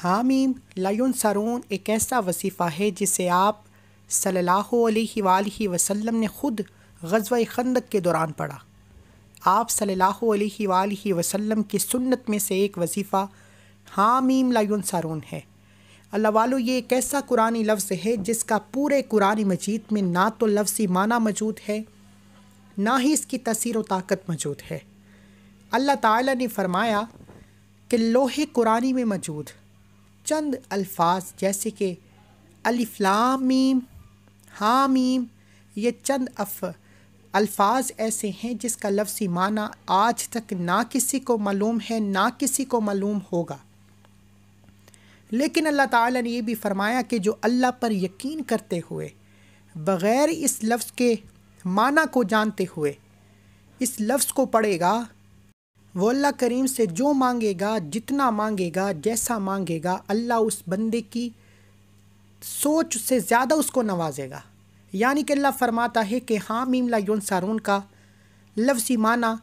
हामीम, लायुन सरून, एक ऐसा वसीफ़ा है जिसे आप सल्लल्लाहु वसल्लम ने ख़ुद गज़वा खंदक के दौरान पढ़ा। आप सल्लल्लाहु वसल्लम की सुन्नत में से एक वजीफ़ा हामीम, लायुन सारून है। अल्लाह वालो, ये एक ऐसा कुरानी लफ्ज़ है जिसका पूरे कुरानी मजीद में ना तो लफ्ज़ी माना मौजूद है, ना ही इसकी तसीर व ताकत मौजूद है। अल्लाह ताला ने फरमाया कि लोहे कुरानी में मौजूद चंद अल्फाज जैसे कि अलिफ्लामीम हामीम ये चंद अफ अल्फाज ऐसे हैं जिसका लफ्सी माना आज तक ना किसी को मालूम है, ना किसी को मालूम होगा। लेकिन अल्लाह ताला ने यह भी फरमाया कि जो अल्लाह पर यकीन करते हुए, बग़ैर इस लफ्ज़ के माना को जानते हुए, इस लफ्ज़ को पढ़ेगा वो अल्लाह करीम से जो मांगेगा, जितना मांगेगा, जैसा मांगेगा, अल्लाह उस बंदे की सोच से ज़्यादा उसको नवाजेगा। यानी कि अल्लाह फरमाता है कि हाँ मीमला यून सारून का लफ्ज़ी माना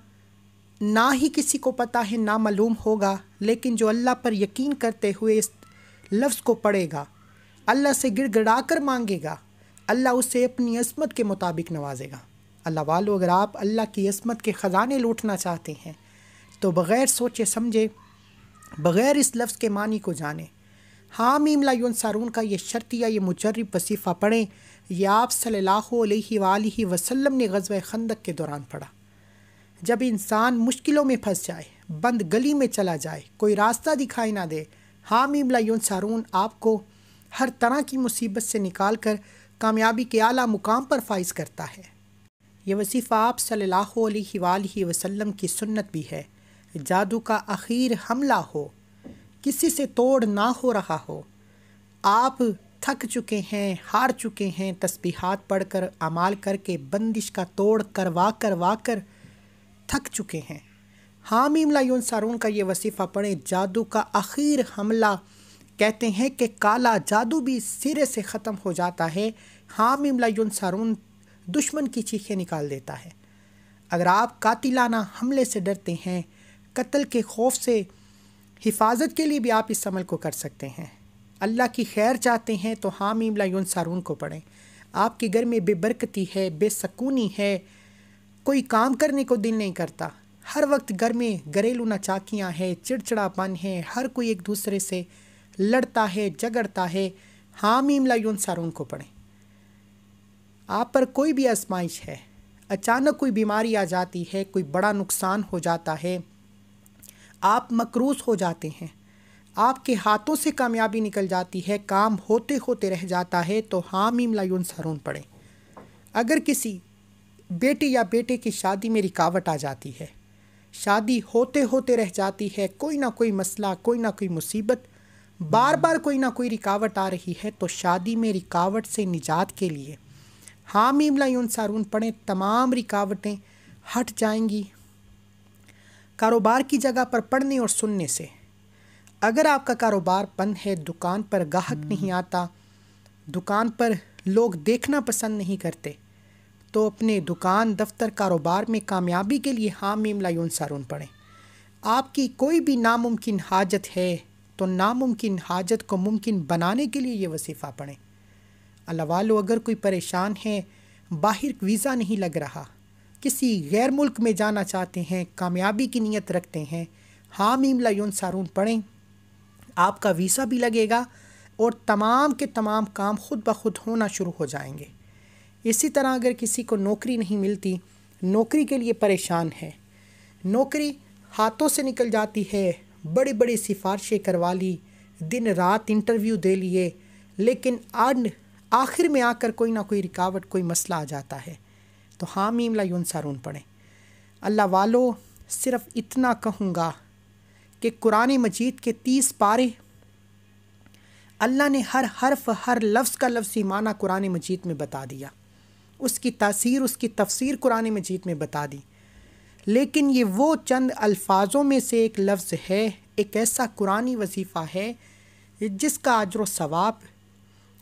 ना ही किसी को पता है, ना मालूम होगा, लेकिन जो अल्लाह पर यकीन करते हुए इस लफ्ज़ को पढ़ेगा, अल्लाह से गिड़गड़ा कर मांगेगा, अल्लाह उसे अपनी असमत के मुताबिक नवाजेगा। अल्लाह वालो, अगर आप अल्लाह की असमत के ख़जाने लूटना चाहते हैं तो बग़ैर सोचे समझे, बग़ैर इस लफ्ज़ के मानी को जाने। हाँ मीमला यून सारून का ये शर्तिया, ये मुजरब वसीफ़ा पढ़ें यह आप अलैहि वसल्लम ने गज़व खंदक के दौरान पढ़ा। जब इंसान मुश्किलों में फंस जाए, बंद गली में चला जाए, कोई रास्ता दिखाई ना दे हाँ यून सारून आपको हर तरह की मुसीबत से निकाल कर कामयाबी के आला मुकाम पर फाइज करता है। ये वसीफ़ा आप सल्लल्लाहु अलैहि वसल्लम की सुन्नत भी है। जादू का आखिर हमला हो, किसी से तोड़ ना हो रहा हो। आप थक चुके हैं, हार चुके हैं, तस्बीहात पढ़कर, अमाल करके, बंदिश का तोड़ करवा करवा कर थक चुके हैं। हामीम लायून सारून का ये वसीफ़ा पढ़े, जादू का आखिर हमला। कहते हैं कि काला जादू भी सिरे से ख़त्म हो जाता है। हामीम लायून सारून दुश्मन की चीखें निकाल देता है। अगर आप कातिलाना हमले से डरते हैं कत्ल के खौफ से हिफाजत के लिए भी आप इस अमल को कर सकते हैं। अल्लाह की खैर चाहते हैं तो हामीम लायून सारून को पढ़ें। आपके घर में बेबरकती है, बेसकूनी है। कोई काम करने को दिल नहीं करता। हर वक्त घर में घरेलू नचाकियाँ हैं, चिड़चिड़ापन है। हर कोई एक दूसरे से लड़ता है, झगड़ता है। हामीम लायून सारून को पढ़ें। आप पर कोई भी आजमाइश है, अचानक कोई बीमारी आ जाती है, कोई बड़ा नुकसान हो जाता है आप मकरूज हो जाते हैं। आपके हाथों से कामयाबी निकल जाती है, काम होते होते रह जाता है तो हामीम लायून सारून पढ़ें अगर किसी बेटे या बेटे की शादी में रिकावट आ जाती है, शादी होते होते रह जाती है, कोई ना कोई मसला, कोई ना कोई मुसीबत बार बार कोई ना कोई रिकावट आ रही है तो शादी में रिकावट से निजात के लिए हामीम लायून सारून पढ़ें तमाम रिकावटें हट जाएँगी कारोबार की जगह पर पढ़ने और सुनने से। अगर आपका कारोबार बंद है, दुकान पर गाहक नहीं आता, दुकान पर लोग देखना पसंद नहीं करते तो अपने दुकान, दफ्तर, कारोबार में कामयाबी के लिए हाँ मीम लायून सारून पढ़ें। आपकी कोई भी नामुमकिन हाजत है तो नामुमकिन हाजत को मुमकिन बनाने के लिए ये वसीफ़ा पढ़ें। अल्लाह वालो, अगर कोई परेशान है, बाहर वीज़ा नहीं लग रहा किसी गैर मुल्क में जाना चाहते हैं, कामयाबी की नीयत रखते हैं। हाँ मीम लायून सारून पढ़ें। आपका वीज़ा भी लगेगा और तमाम के तमाम काम खुद ब खुद होना शुरू हो जाएँगे। इसी तरह अगर किसी को नौकरी नहीं मिलती, नौकरी के लिए परेशान है। नौकरी हाथों से निकल जाती है बड़ी बड़ी सिफारिशें करवा ली दिन रात इंटरव्यू दे लिए, लेकिन आखिर में आकर कोई ना कोई रुकावट, कोई मसला आ जाता है। तो हाँ मीमला यून सारून पढ़ें। अल्लाह वालो, सिर्फ़ इतना कहूँगा कि कुरान मजीद के तीस पारे, अल्लाह ने हर हर्फ, हर लफ्ज़ का लफ्ज़ी माना कुरान मजीद में बता दिया। उसकी तासीर, उसकी तफसीर कुरान मजीद में बता दी। लेकिन ये वो चंद अल्फाजों में से एक लफ्ज़ है, एक ऐसा कुरानी वजीफ़ा है जिसका अजर सवाब,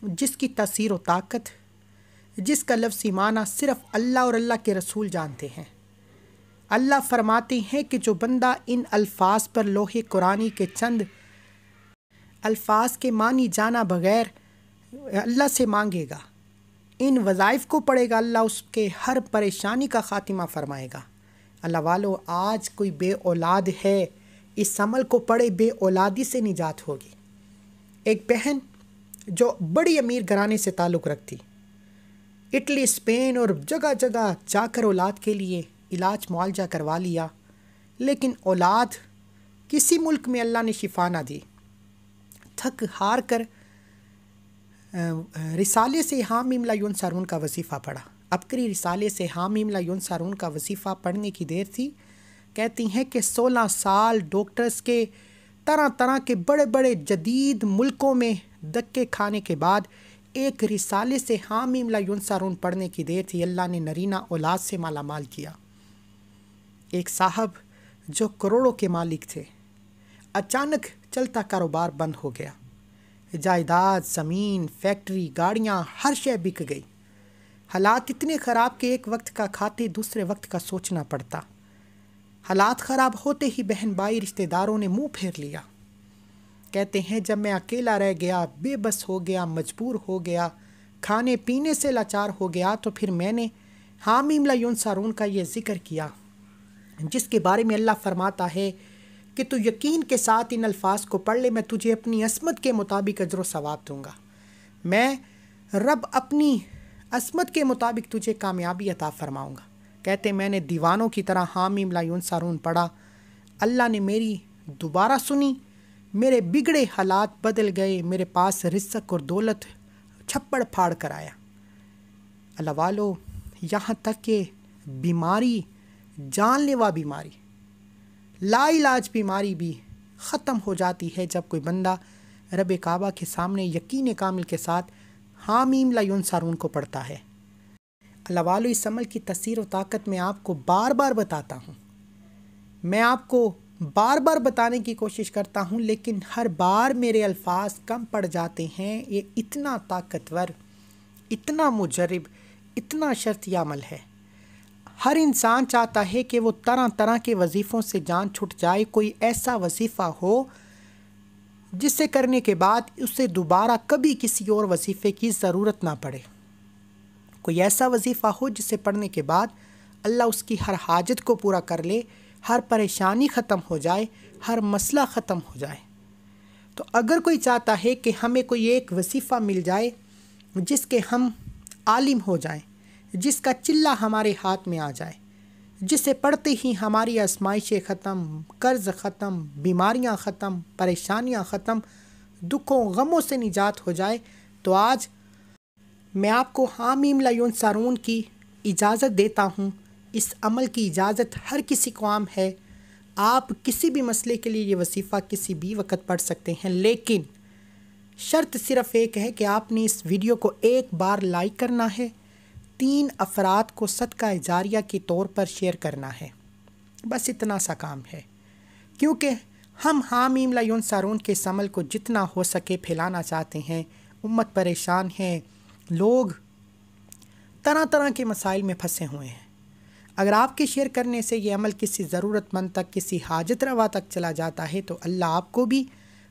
जिसकी तसीर व ताकत जिसका लफ्ज़ माना सिर्फ़ अल्लाह और अल्लाह के रसूल जानते हैं। अल्लाह फरमाते हैं कि जो बंदा इन अल्फाज पर लोहे कुरानी के चंद अल्फाज के मानी जाना बगैर अल्लाह से मांगेगा, इन वज़ाइफ को पढ़ेगा, अल्लाह उसके हर परेशानी का ख़ात्मा फ़रमाएगा। अल्लाह वालो, आज कोई बे औलाद है, इस अमल को पढ़े बे औलादी से निजात होगी। एक बहन जो बड़ी अमीर घराने से ताल्लुक़ रखती इटली, स्पेन और जगह जगह जाकर औलाद के लिए इलाज मुआवजा करवा लिया। लेकिन औलाद किसी मुल्क में अल्लाह ने शिफा ना दी। थक हार कर रिसाले से हामिम यून सारून का वसीफ़ा पढ़ा अबकरी रिसाले से हामिम यून सारून का वसीफ़ा पढ़ने की देर थी। कहती हैं कि सोलह साल डॉक्टर्स के तरह तरह के बड़े बड़े जदीद मुल्कों में धक्के खाने के बाद एक रिसाले से हामिम यून सारून पढ़ने की देर थी। अल्लाह ने नरीना औलाद से माला माल किया। एक साहब जो करोड़ों के मालिक थे, अचानक चलता कारोबार बंद हो गया। जायदाद, ज़मीन, फैक्ट्री, गाड़ियाँ, हर शय बिक गई। हालात इतने ख़राब कि एक वक्त का खाते दूसरे वक्त का सोचना पड़ता। हालात ख़राब होते ही बहन भाई रिश्तेदारों ने मुँह फेर लिया। कहते हैं, जब मैं अकेला रह गया, बेबस हो गया, मजबूर हो गया, खाने पीने से लाचार हो गया तो फिर मैंने हामीम यून सारून का ये ज़िक्र किया, जिसके बारे में अल्लाह फरमाता है कि तू यकीन के साथ इन अल्फाज को पढ़ ले, मैं तुझे अपनी असमत के मुताबिक अजर सवाब दूँगा। मैं रब अपनी असमत के मुताबिक तुझे कामयाबी अता फरमाऊँगा। कहते मैंने दीवानों की तरह हामीम लायून सारून पढ़ा। अल्लाह ने मेरी दोबारा सुनी मेरे बिगड़े हालात बदल गए, मेरे पास रिस्क और दौलत छप्पड़ फाड़ कर आया। अल्लाह वालो, यहाँ तक कि बीमारी, जानलेवा बीमारी, लाइलाज बीमारी भी ख़त्म हो जाती है जब कोई बंदा रब काबा के सामने यकीन कामिल के साथ हामीम लायून सारून को पढ़ता है। अल्लाह वालो, इस अमल की तस्वीर व ताकत मैं आपको बार बार बताता हूँ। मैं आपको बार बार बताने की कोशिश करता हूँ, लेकिन हर बार मेरे अल्फाज कम पड़ जाते हैं। ये इतना ताकतवर, इतना मुजरब, इतना शर्ती अमल है। हर इंसान चाहता है कि वो तरह तरह के वजीफ़ों से जान छुट जाए। कोई ऐसा वजीफ़ा हो जिसे करने के बाद उसे दोबारा कभी किसी और वजीफ़े की ज़रूरत ना पड़े। कोई ऐसा वजीफ़ा हो जिसे पढ़ने के बाद अल्लाह उसकी हर हाजत को पूरा कर ले हर परेशानी ख़त्म हो जाए, हर मसला ख़त्म हो जाए। तो अगर कोई चाहता है कि हमें कोई एक वसीफ़ा मिल जाए, जिसके हम आलिम हो जाएँ, जिसका चिल्ला हमारे हाथ में आ जाए, जिसे पढ़ते ही हमारी आजमाइशें ख़त्म, कर्ज़ ख़त्म, बीमारियाँ ख़त्म, परेशानियाँ ख़त्म, दुखों, गमों से निजात हो जाए तो आज मैं आपको हामीम लायून सारून की इजाज़त देता हूँ। इस अमल की इजाज़त हर किसी को आम है। आप किसी भी मसले के लिए ये वसीफ़ा किसी भी वक्त पढ़ सकते हैं, लेकिन शर्त सिर्फ़ एक है कि आपने इस वीडियो को एक बार लाइक करना है। तीन अफराद को सदका जारिया के तौर पर शेयर करना है। बस इतना सा काम है। क्योंकि हम हामीम लायून सारून के इस अमल को जितना हो सके फैलाना चाहते हैं। उम्मत परेशान है। लोग तरह तरह के मसाइल में फंसे हुए हैं। अगर आपके शेयर करने से ये अमल किसी ज़रूरतमंद तक, किसी हाजत रवा तक चला जाता है तो अल्लाह आपको भी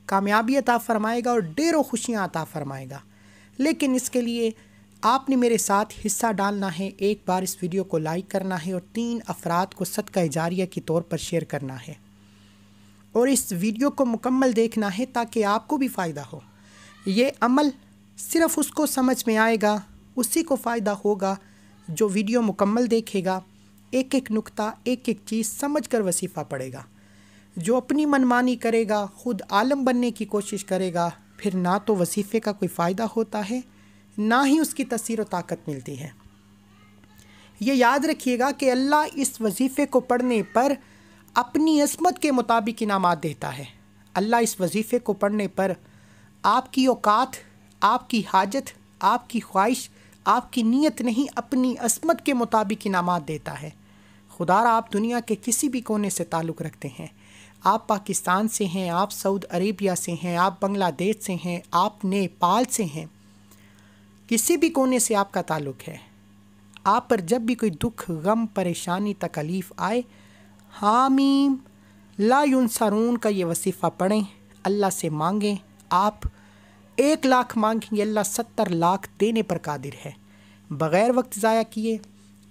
कामयाबी अता फ़रमाएगा और ढेरों खुशियाँ अता फ़रमाएगा। लेकिन इसके लिए आपने मेरे साथ हिस्सा डालना है, एक बार इस वीडियो को लाइक करना है और तीन अफराद को सदका जारिया के तौर पर शेयर करना है। और इस वीडियो को मुकम्मल देखना है ताकि आपको भी फ़ायदा हो। ये अमल सिर्फ़ उसको समझ में आएगा, उसी को फ़ायदा होगा जो वीडियो मुकम्मल देखेगा। एक एक नुक्ता एक एक चीज़ समझ कर वसीफ़ा पड़ेगा। जो अपनी मनमानी करेगा, ख़ुद आलम बनने की कोशिश करेगा, फिर ना तो वसीफ़े का कोई फ़ायदा होता है, ना ही उसकी तसीर व ताकत मिलती है। ये याद रखिएगा कि अल्लाह इस वजीफ़े को पढ़ने पर अपनी असमत के मुताबिक इनामात देता है। अल्लाह इस वजीफ़े को पढ़ने पर आपकी औकात, आपकी हाजत, आपकी ख्वाहिश, आपकी नीयत नहीं, अपनी असमत के मुताबिक इनामात देता है। खुदारा, आप दुनिया के किसी भी कोने से ताल्लुक़ रखते हैं। आप पाकिस्तान से हैं, आप सऊद अरेबिया से हैं, आप बांग्लादेश से हैं, आप नेपाल से हैं। किसी भी कोने से आपका ताल्लुक़ है। आप पर जब भी कोई दुख, गम, परेशानी, तकलीफ़ आए, हामीम, ला सारून का ये वसीफ़ा पढ़ें, अल्लाह से मांगें, आप एक लाख मांगेंगे, अल्लाह सत्तर लाख देने पर कादिर है। बग़ैर वक्त ज़ाया किए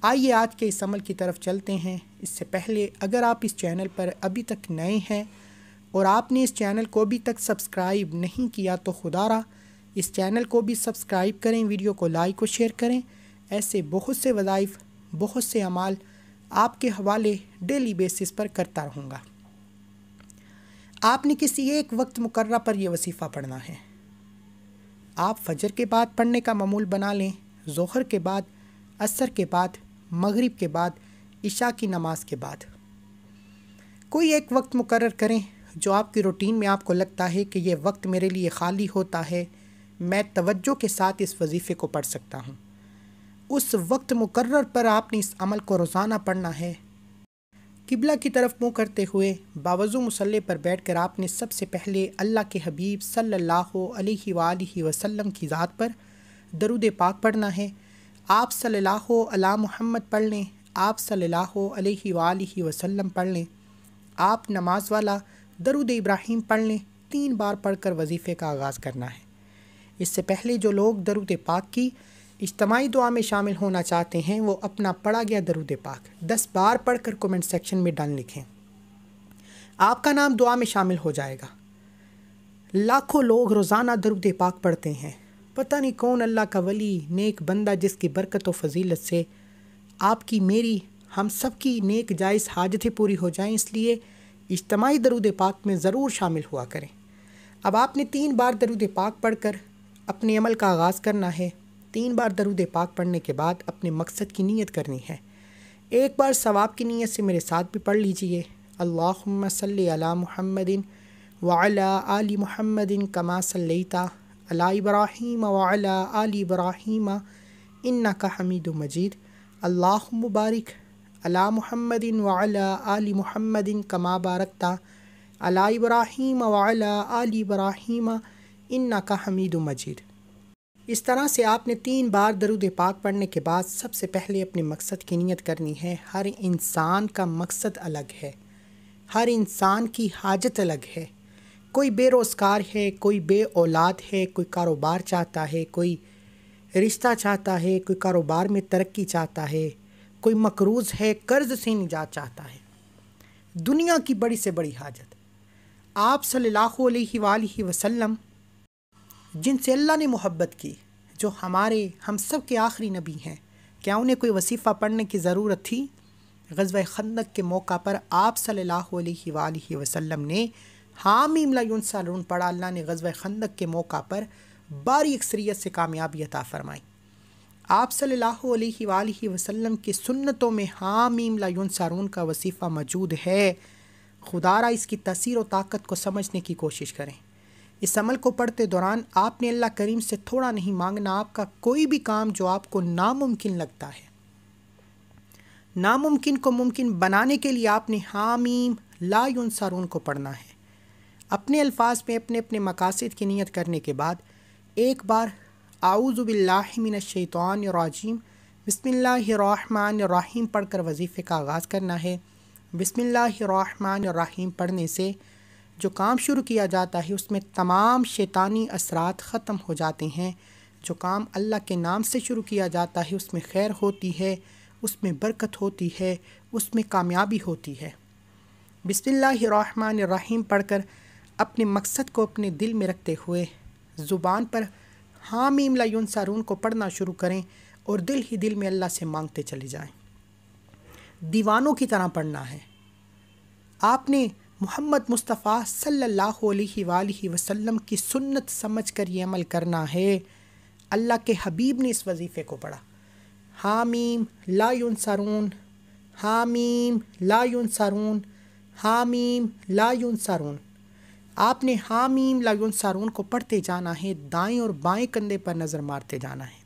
आइए आज के इस अमल की तरफ़ चलते हैं। इससे पहले अगर आप इस चैनल पर अभी तक नए हैं और आपने इस चैनल को अभी तक सब्सक्राइब नहीं किया तो खुदारा, इस चैनल को भी सब्सक्राइब करें, वीडियो को लाइक और शेयर करें। ऐसे बहुत से वज़ाइफ, बहुत से अमाल आपके हवाले डेली बेसिस पर करता रहूँगा। आपने किसी एक वक्त मुकर्रा पर यह वसीफ़ा पढ़ना है। आप फजर के बाद पढ़ने का मामूल बना लें, जहर के बाद, असर के बाद मगरिब के बाद, इशा की नमाज़ के बाद। कोई एक वक्त मुकर करें, जो आपकी रूटीन में आपको लगता है कि यह वक्त मेरे लिए ख़ाली होता है, मैं तवज्जो के साथ इस वजीफ़े को पढ़ सकता हूँ। उस वक्त मुकर्र पर आपने इस अमल को रोज़ाना पढ़ना है। किबला की तरफ़ मुँह करते हुए बावजू मुसल्ले पर बैठकर आपने सबसे पहले अल्लाह के हबीब सल्लल्लाहु अलैहि वसल्लम की ज़ात पर दरुद पाक पढ़ना है। आप सल्लल्लाहु अला मुहम्मद पढ़ लें, आप सल्लल्लाहु अलैहि वसल्लम पढ़ लें। आप नमाज़ वाला दरुद इब्राहिम पढ़ लें, तीन बार पढ़कर वजीफ़े का आगाज़ करना है। इससे पहले जो लोग दरुद पाक की इज्तमाही दुआ में शामिल होना चाहते हैं, वो अपना पढ़ा गया दरुद पाक दस बार पढ़कर कमेंट सेक्शन में डाल लिखें। आपका नाम दुआ में शामिल हो जाएगा। लाखों लोग रोज़ाना दरुद पाक पढ़ते हैं। पता नहीं कौन अल्लाह का वली, नेक बंदा जिसकी बरकत व फजीलत से आपकी मेरी, हम सब की नेक जायज़ हाजतें पूरी हो जाएँ, इसलिए इज्तमाही दरुद पाक में ज़रूर शामिल हुआ करें। अब आपने तीन बार दरुद पाक पढ़कर अपने अमल का आगाज़ करना है। तीन बार दरुद पाक पढ़ने के बाद अपने मकसद की नीयत करनी है। एक बार सवाब की नीयत से मेरे साथ भी पढ़ लीजिए। अल्लाहुम्म सल्ली अला मुहम्मदिन वाला आली मुहम्मदिन कमा सल्लैता। अला इब्राहीम वाला आली इब्राहीम इन्ना का हमीद मजीद। अल्लाह मुबारक। अला मुहम्मदिन वाला आली मुहम्मदिन कमा बारकता। अला इब्राहीम वाला आली इब्राहीम इन्ना का हमीद मजीद। इस तरह से आपने तीन बार दरुद पाक पढ़ने के बाद सबसे पहले अपने मकसद की नीयत करनी है। हर इंसान का मकसद अलग है। हर इंसान की हाजत अलग है। कोई बेरोज़गार है, कोई बे औलाद है, कोई कारोबार चाहता है, कोई रिश्ता चाहता है, कोई कारोबार में तरक्की चाहता है, कोई मकरूज़ है, कर्ज़ से निजात चाहता है। दुनिया की बड़ी से बड़ी हाजत। आप सल्लल्लाहु अलैहि वसल्लम, जिनसे अल्लाह ने मोहब्बत की, जो हमारे, हम सब के आखिरी नबी हैं, क्या उन्हें कोई वसीफ़ा पढ़ने की ज़रूरत थी? गजब खंदक के मौका पर आप सल्लल्लाहु अलैहि वसल्लम ने हामीम लायुनसारून पढ़ा अल्लाह ने गजब खंदक के मौका पर बारी अक्सरियत से कामयाबी अता फ़रमाई। आप अलैहि वसल्लम की सुन्नतों में हामीम लायुनसारून का वसीफ़ा मौजूद है। खुदारा इसकी तसीर व ताकत को समझने की कोशिश करें। इस अमल को पढ़ते दौरान आपने अल्लाह करीम से थोड़ा नहीं मांगना आपका कोई भी काम जो आपको नामुमकिन लगता है। नामुमकिन को मुमकिन बनाने के लिए आपने हामीम ला सारून को पढ़ना है। अपने अल्फाज में, अपने अपने मकासद की नीयत करने के बाद एक बार आउज़बिल्लिमिनशैतवानराजीम पढ़ कर वजीफ़े का आगाज़ करना है। बिसमीम पढ़ने से जो काम शुरू किया जाता है, उसमें तमाम शैतानी असरात ख़त्म हो जाते हैं। जो काम अल्लाह के नाम से शुरू किया जाता है, उसमें खैर होती है, उसमें बरकत होती है, उसमें कामयाबी होती है। बिसमीम पढ़कर अपने मकसद को अपने दिल में रखते हुए ज़ुबान पर हामीम लायुन सारून को पढ़ना शुरू करें और दिल ही दिल में अल्लाह से मांगते चले जाएँ। दीवानों की तरह पढ़ना है। आपने मोहम्मद मुस्तफ़ा सल्लल्लाहु अलैहि वसल्लम की सुन्नत समझ कर ये अमल करना है। अल्लाह के हबीब ने इस वजीफ़े को पढ़ा। हामीम लायुन सारून हामीम लायुन सारून हामीम लायुन सारून। आपने हामीम लायुन सारून को पढ़ते जाना है, दाएँ और बाएँ कंधे पर नज़र मारते जाना है।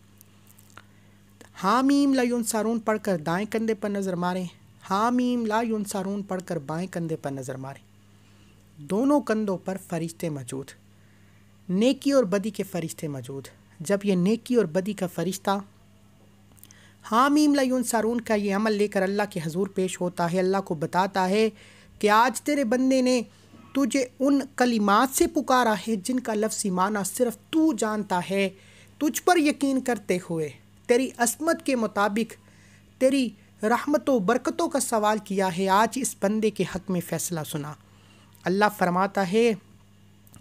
हामीम लायुन सारून पढ़कर दाएँ कंधे पर नज़र मारें। हामीम लायुन सारून पढ़कर बाएँ कंधे पर नज़र मारें। दोनों कंधों पर फरिश्ते मौजूद। नेकी और बदी के फरिश्ते मौजूद। जब ये नेकी और बदी का फरिश्ता, हामीम लयून सारून का ये अमल लेकर अल्लाह के हजूर पेश होता है, अल्लाह को बताता है कि आज तेरे बंदे ने तुझे उन कलिमात से पुकारा है जिनका लफ्सी माना सिर्फ़ तू जानता है। तुझ पर यकीन करते हुए तेरी असमत के मुताबिक तेरी रहमतों, बरकतों का सवाल किया है। आज इस बंदे के हक़ में फ़ैसला सुना। अल्लाह फरमाता है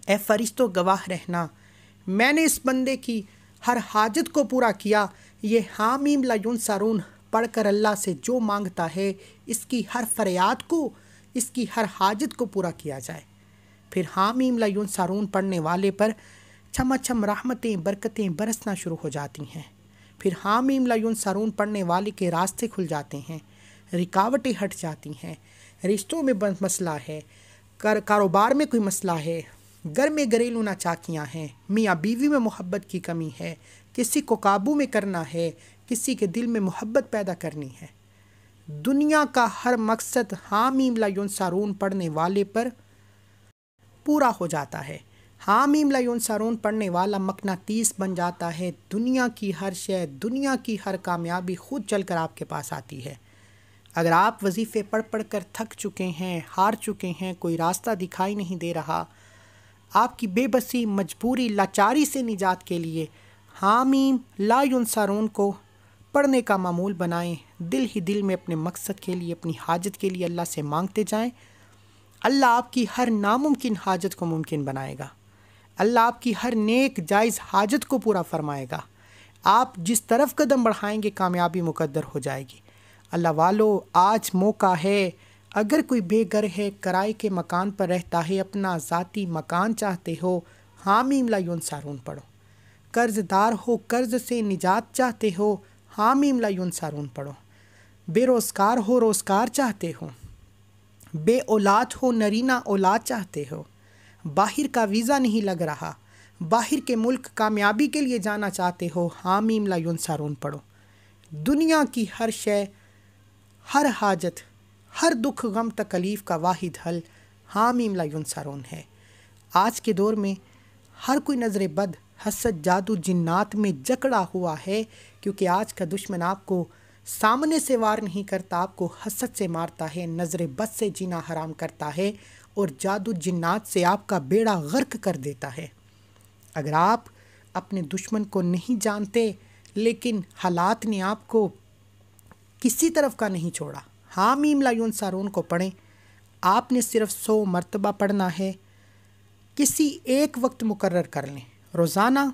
ए फरिश्तों, गवाह रहना। मैंने इस बंदे की हर हाजत को पूरा किया। ये हामीम लायुन सारून पढ़कर अल्लाह से जो माँगता है, इसकी हर फरियाद को इसकी हर हाजत को पूरा किया जाए। फिर हामीम लायुन सारून पढ़ने वाले पर छम छम रहमतें, बरकतें बरसना शुरू हो जाती हैं। फिर हामीम लायुन सारून पढ़ने वाले के रास्ते खुल जाते हैं। रिकावटें हट जाती हैं। रिश्तों में मसला है। कर, कारोबार में कोई मसला है। घर में घरेलू नाचाकियाँ हैं। मियाँ बीवी में मोहब्बत की कमी है। किसी को काबू में करना है। किसी के दिल में मोहब्बत पैदा करनी है। दुनिया का हर मकसद हामीम लायुन सारून पढ़ने वाले पर पूरा हो जाता है। हामीम लायुन सारून पढ़ने वाला मकनातीस बन जाता है। दुनिया की हर शय, दुनिया की हर कामयाबी खुद चलकर आपके पास आती है। अगर आप वजीफ़े पढ़ पढ़ कर थक चुके हैं, हार चुके हैं, कोई रास्ता दिखाई नहीं दे रहा, आपकी बेबसी, मजबूरी, लाचारी से निजात के लिए हामीम लायुन सारून को पढ़ने का मामूल बनाएँ। दिल ही दिल में अपने मकसद के लिए, अपनी हाजत के लिए अल्लाह से मांगते जाएँ। अल्लाह आपकी हर नामुमकिन हाजत को मुमकिन बनाएगा। अल्लाह आपकी हर नेक, जायज़ हाजत को पूरा फरमाएगा। आप जिस तरफ़ कदम बढ़ाएँगे, कामयाबी मुकद्दर हो जाएगी। अल्लाह वालो, आज मौका है। अगर कोई बेघर है, किराए के मकान पर रहता है, अपना ज़ाती मकान चाहते हो, हामीम लायुन सारून पढ़ो। कर्ज़दार हो, कर्ज़ से निजात चाहते हो हामीम लायुन सारून पढ़ो। बेरोज़गार हो, रोज़गार चाहते हो। बे औलाद हो, नरीना औलाद चाहते हो। बाहर का वीज़ा नहीं लग रहा। बाहर के मुल्क कामयाबी के लिए जाना चाहते हो, हामीम लायुन सारून पढ़ो। दुनिया की हर शय, हर हाजत, हर दुख गम तकलीफ़ का वाहिद हल हामीम लायुन सारून है। आज के दौर में हर कोई नज़र बद हसद जादू जिन्नात में जकड़ा हुआ है क्योंकि आज का दुश्मन आपको सामने से वार नहीं करता, आपको हसद से मारता है, नज़र बद से जीना हराम करता है और जादू जिन्नात से आपका बेड़ा गर्क कर देता है। अगर आप अपने दुश्मन को नहीं जानते, लेकिन हालात ने आपको किसी तरफ़ का नहीं छोड़ा हामीम लायुन सारून को पढ़ें, आपने सिर्फ़ सौ मरतबा पढ़ना है, किसी एक वक्त मुकर्र कर लें। रोज़ाना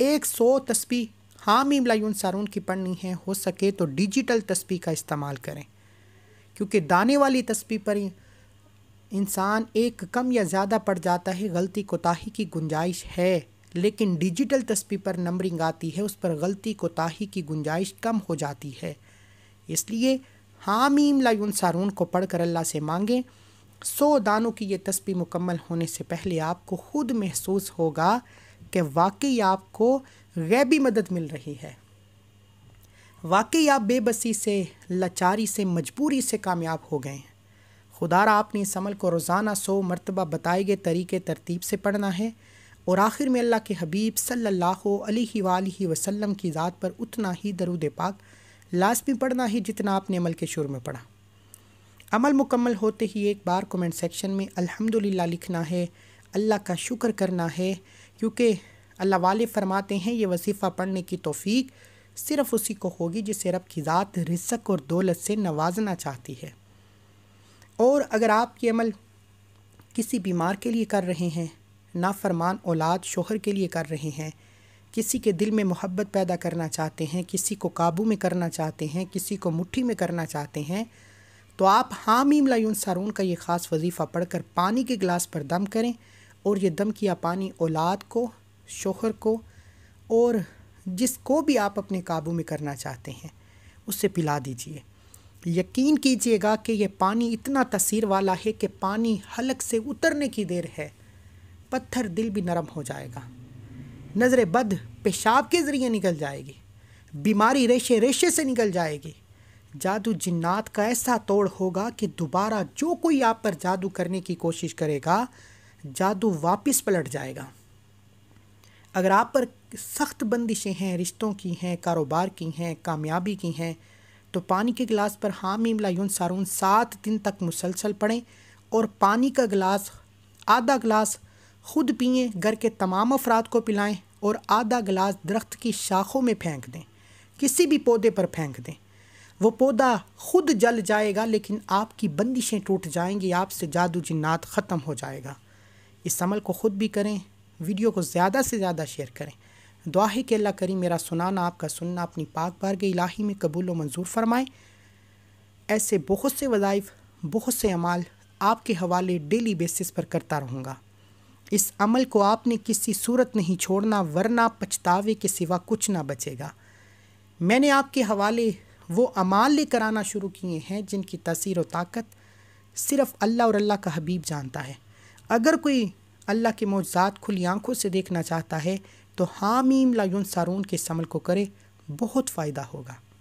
एक सौ तस्बी हामीम लायुन सारून की पढ़नी है, हो सके तो डिजिटल तस्बी का इस्तेमाल करें। क्योंकि दाने वाली तस्वीर पर इंसान एक कम या ज़्यादा पड़ जाता है, गलती कोताही की गुंजाइश है। लेकिन डिजिटल तस्वीर पर नंबरिंग आती है, उस पर गलती कोताही की गुंजाइश कम हो जाती है। इसलिए हामीम लायुन सारून को पढ़कर अल्लाह से मांगें, सौ दानों की ये तस्वीर मुकम्मल होने से पहले आपको खुद महसूस होगा कि वाकई आपको गैबी मदद मिल रही है। वाकई आप बेबसी से, लाचारी से, मजबूरी से कामयाब हो गए हैं। खुदारा आपने इस अमल को रोज़ाना सौ मरतबा बताए गए तरीके तरतीब से पढ़ना है और आखिर में अल्लाह के हबीब सल्लल्लाहु अलैहि की ज़ात पर उतना ही दरुद पाक लाजमी पढ़ना ही जितना आपने अमल के शुरू में पढ़ा। अमल मुकम्मल होते ही एक बार कमेंट सेक्शन में अल्हम्दुलिल्लाह लिखना है, अल्लाह का शुक्र करना है क्योंकि अल्लाह वाले फरमाते हैं, ये वजीफ़ा पढ़ने की तोफ़ी सिर्फ़ उसी को होगी जिसे रब की ज़ात रिसक और दौलत से नवाजना चाहती है। और अगर आप ये अमल किसी बीमार के लिए कर रहे हैं, नाफरमान औलाद शोहर के लिए कर रहे हैं, किसी के दिल में मोहब्बत पैदा करना चाहते हैं, किसी को काबू में करना चाहते हैं, किसी को मुट्ठी में करना चाहते हैं तो आप हामीम लायुन सारून का ये ख़ास वजीफ़ा पढ़कर पानी के गिलास पर दम करें और ये दम किया पानी औलाद को, शोहर को और जिसको भी आप अपने काबू में करना चाहते हैं उससे पिला दीजिए। यकीन कीजिएगा कि यह पानी इतना तसीर वाला है कि पानी हलक से उतरने की देर है। पत्थर दिल भी नरम हो जाएगा। नज़र बद पेशाब के ज़रिए निकल जाएगी। बीमारी रेशे रेशे से निकल जाएगी। जादू जिन्नात का ऐसा तोड़ होगा कि दोबारा जो कोई आप पर जादू करने की कोशिश करेगा जादू वापस पलट जाएगा। अगर आप पर सख्त बंदिशें हैं, रिश्तों की हैं, कारोबार की हैं, कामयाबी की हैं तो पानी के गिलास पर हामीम लायुन सारून सात दिन तक मुसलसल पड़ें और पानी का गिलास, आधा गिलास खुद पिए, घर के तमाम अफराद को पिलाएँ और आधा गिलास दरख्त की शाखों में फेंक दें, किसी भी पौधे पर फेंक दें। वो पौधा खुद जल जाएगा, लेकिन आपकी बंदिशें टूट जाएँगी, आपसे जादू जिन्नात ख़त्म हो जाएगा। इस अमल को ख़ुद भी करें, वीडियो को ज़्यादा से ज़्यादा शेयर करें। दुआ है कि अल्लाह करीम मेरा सुनाना, आपका सुनना, अपनी पाक बार के इलाही में कबूल व मंजूर फरमाए। ऐसे बहुत से वज़ाइफ, बहुत से अमाल आपके हवाले डेली बेसिस पर करता रहूँगा। इस अमल को आपने किसी सूरत नहीं छोड़ना, वरना पछतावे के सिवा कुछ ना बचेगा। मैंने आपके हवाले वो अमाल लेकर आना शुरू किए हैं जिनकी तसीर व ताकत सिर्फ़ अल्लाह और अल्लाह का हबीब जानता है। अगर कोई अल्लाह के मौजात खुली आँखों से देखना चाहता है तो हामीम लायुन सारून के इस अमल को करे, बहुत फ़ायदा होगा।